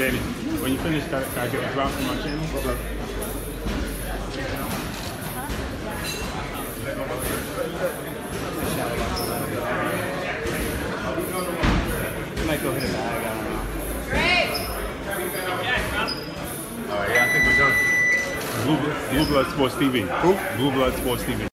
When you finish, that, I get a drop from my channel? Okay. I might go hit a bag, I don't know. Great! All right, yeah, I think we're done. Blue, Blue Blood Sports TV. Who? Blue Blood Sports TV.